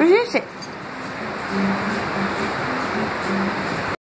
不认识。